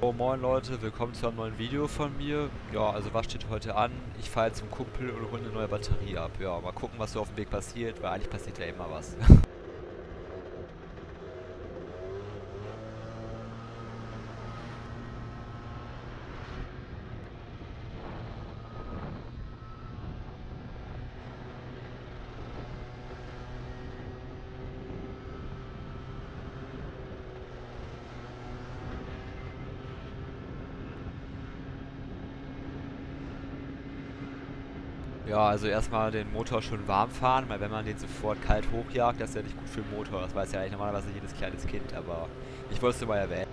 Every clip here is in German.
Oh moin Leute, willkommen zu einem neuen Video von mir. Ja, also was steht heute an? Ich fahre zum Kumpel und hole eine neue Batterie ab. Ja, mal gucken, was so auf dem Weg passiert, weil eigentlich passiert ja immer was. Ja, also erstmal den Motor schon warm fahren, weil wenn man den sofort kalt hochjagt, das ist ja nicht gut für den Motor. Das weiß ja eigentlich normalerweise jedes kleines Kind, aber ich wollte es mal erwähnen.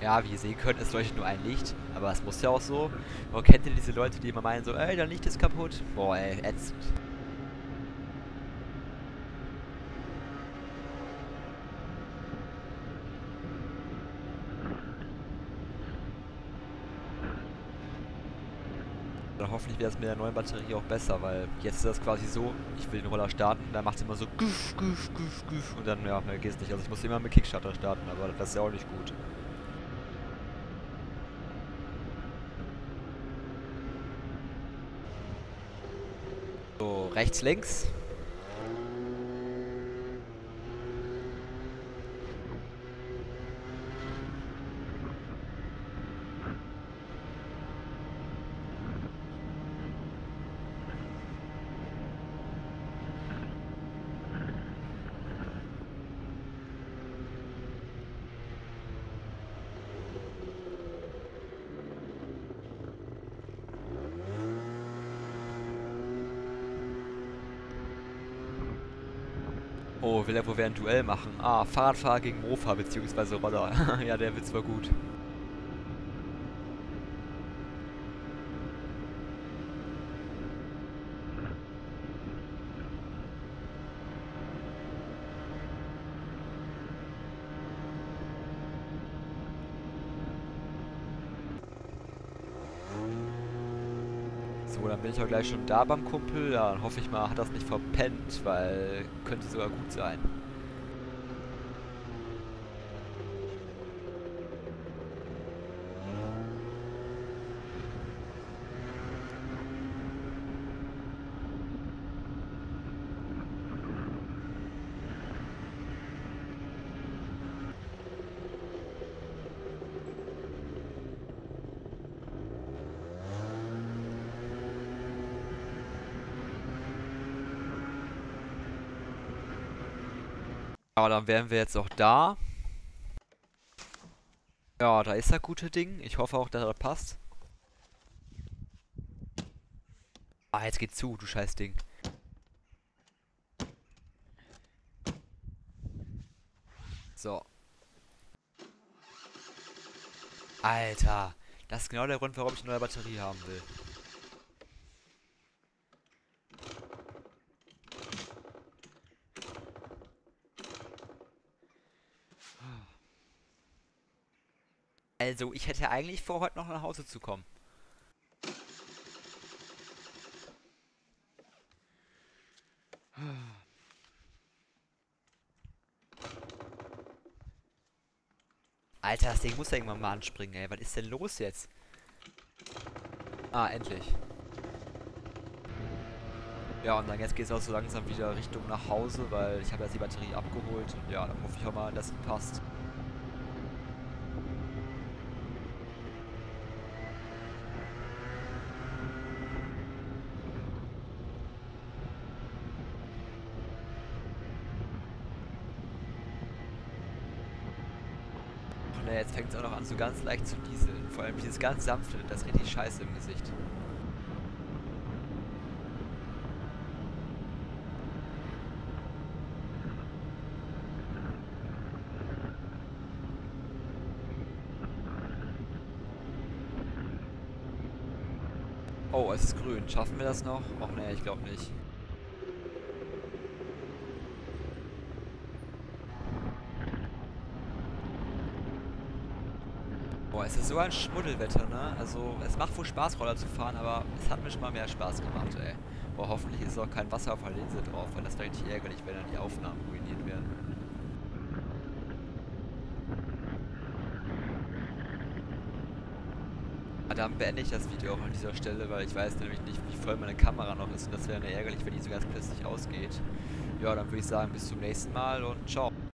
Ja, wie ihr sehen könnt, es leuchtet nur ein Licht, aber es muss ja auch so. Und kennt ihr diese Leute, die immer meinen so, ey, dein Licht ist kaputt? Boah, ey, ätzend. Dann hoffentlich wird es mit der neuen Batterie auch besser, weil jetzt ist das quasi so, ich will den Roller starten, dann macht es immer so güff, güff, güff, güff und dann, ja, mehr geht's nicht. Also ich muss immer mit Kickstarter starten, aber das ist ja auch nicht gut. So, rechts, links. Oh, will er wohl wer ein Duell machen? Ah, Fahrradfahrer gegen Mofa bzw. Roller. ja, der Witz war gut. So, dann bin ich auch gleich schon da beim Kumpel. Ja, dann hoffe ich mal, hat das nicht verpennt, weil könnte sogar gut sein. Ja, dann wären wir jetzt auch da. Ja, da ist das gute Ding. Ich hoffe auch, dass das passt. Ah, jetzt geht's zu, du scheiß Ding. So. Alter, das ist genau der Grund, warum ich eine neue Batterie haben will. Also, ich hätte eigentlich vor, heute noch nach Hause zu kommen. Alter, das Ding muss ja irgendwann mal anspringen, ey. Was ist denn los jetzt? Ah, endlich. Ja, und dann jetzt geht es auch so langsam wieder Richtung nach Hause, weil ich habe jetzt die Batterie abgeholt. Und ja, dann hoffe ich auch mal, dass es passt. Ne, jetzt fängt es auch noch an, so ganz leicht zu dieseln. Vor allem dieses ganz sanfte, das ist richtig scheiße im Gesicht. Oh, es ist grün. Schaffen wir das noch? Och ne, ich glaube nicht. Es ist so ein Schmuddelwetter, ne? Also, es macht wohl Spaß, Roller zu fahren, aber es hat mir schon mal mehr Spaß gemacht, ey. Boah, hoffentlich ist auch kein Wasser auf der Linse drauf, weil das wäre richtig ärgerlich, wenn dann die Aufnahmen ruiniert werden. Ah, dann beende ich das Video auch an dieser Stelle, weil ich weiß nämlich nicht, wie voll meine Kamera noch ist und das wäre ärgerlich, wenn die so ganz plötzlich ausgeht. Ja, dann würde ich sagen, bis zum nächsten Mal und ciao.